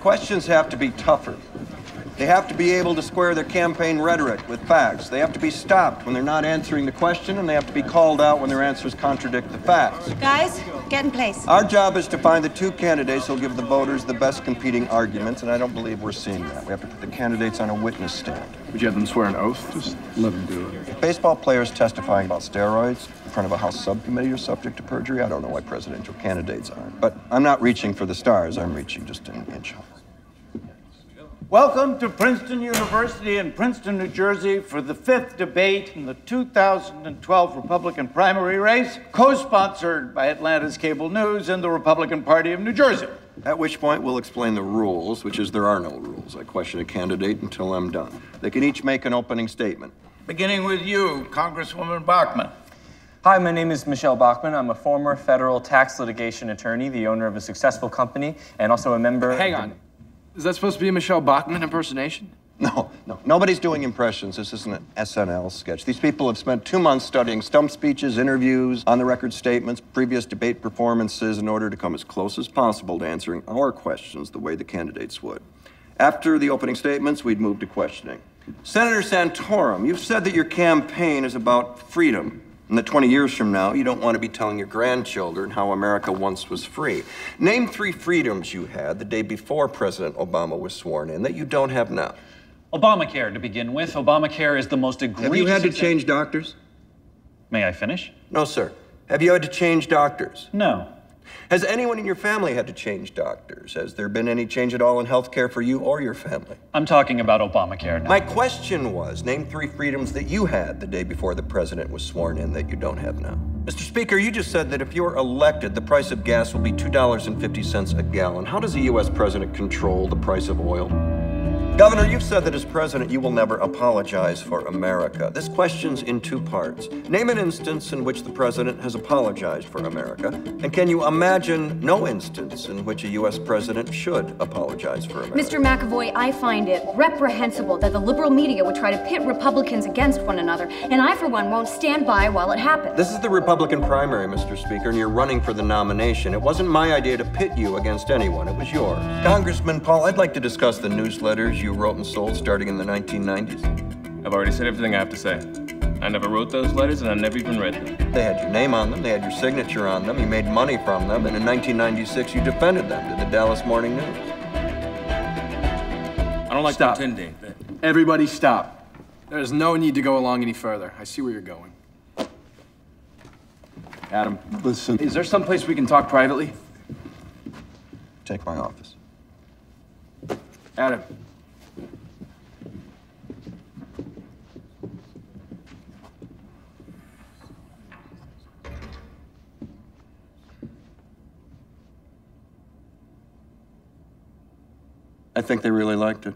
Questions have to be tougher. They have to be able to square their campaign rhetoric with facts. They have to be stopped when they're not answering the question, and they have to be called out when their answers contradict the facts. Guys, get in place. Our job is to find the two candidates who'll give the voters the best competing arguments, and I don't believe we're seeing that. We have to put the candidates on a witness stand. Would you have them swear an oath? Just let them do it. Baseball players testifying about steroids in front of a House subcommittee are subject to perjury. I don't know why presidential candidates aren't. But I'm not reaching for the stars, I'm reaching just an inch high. Welcome to Princeton University in Princeton, New Jersey for the fifth debate in the 2012 Republican primary race, co-sponsored by Atlantis Cable News and the Republican Party of New Jersey. At which point, we'll explain the rules, which is there are no rules. I question a candidate until I'm done. They can each make an opening statement. Beginning with you, Congresswoman Bachmann. Hi, my name is Michele Bachmann. I'm a former federal tax litigation attorney, the owner of a successful company, and also a member. Hang on. Is that supposed to be a Michele Bachmann impersonation? No, no, nobody's doing impressions. This isn't an SNL sketch. These people have spent two months studying stump speeches, interviews, on the record statements, previous debate performances in order to come as close as possible to answering our questions the way the candidates would. After the opening statements, we'd move to questioning. Senator Santorum, you've said that your campaign is about freedom and that 20 years from now, you don't want to be telling your grandchildren how America once was free. Name three freedoms you had the day before President Obama was sworn in that you don't have now. Obamacare, to begin with. Obamacare is the most egregious. Have you had to change doctors? May I finish? No, sir. Have you had to change doctors? No. Has anyone in your family had to change doctors? Has there been any change at all in health care for you or your family? I'm talking about Obamacare now. My question was name three freedoms that you had the day before the president was sworn in that you don't have now. Mr. Speaker, you just said that if you're elected, the price of gas will be $2.50 a gallon. How does the U.S. president control the price of oil? Governor, you've said that as president, you will never apologize for America. This question's in two parts. Name an instance in which the president has apologized for America, and can you imagine no instance in which a U.S. president should apologize for America? Mr. McAvoy, I find it reprehensible that the liberal media would try to pit Republicans against one another, and I, for one, won't stand by while it happens. This is the Republican primary, Mr. Speaker, and you're running for the nomination. It wasn't my idea to pit you against anyone, it was yours. Congressman Paul, I'd like to discuss the newsletters you wrote and sold starting in the 1990s. I've already said everything I have to say. I never wrote those letters and I never even read them. They had your name on them, they had your signature on them, you made money from them, and in 1996 you defended them to the Dallas Morning News. I don't like Stop. pretending. that- Everybody stop. There's no need to go along any further. I see where you're going. Adam, Listen, is there some place we can talk privately? take my office. Adam. I think they really liked it.